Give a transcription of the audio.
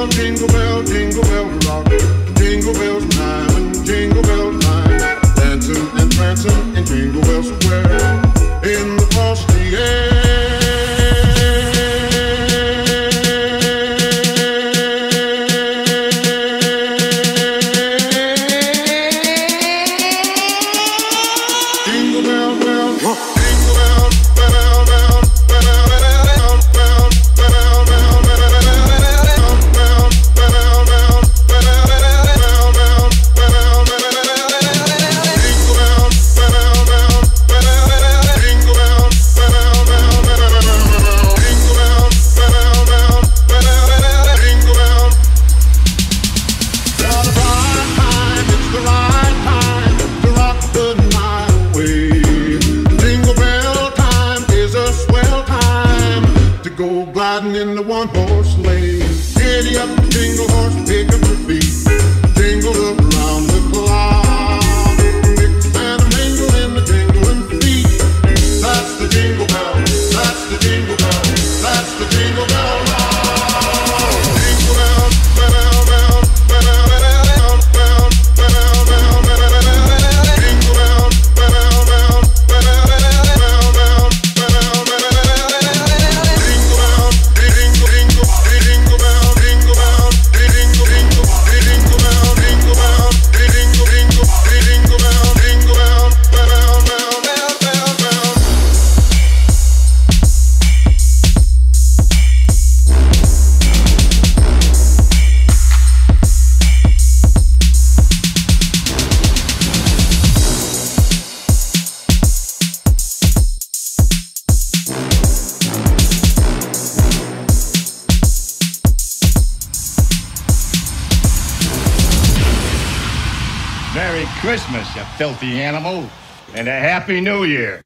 bell, jingle bell, jingle bell rock. Jingle bells time, jingle bell time. go gliding in the one horse lane. Giddy up, jingle horse, pick up. Merry Christmas, you filthy animal, and a Happy New Year.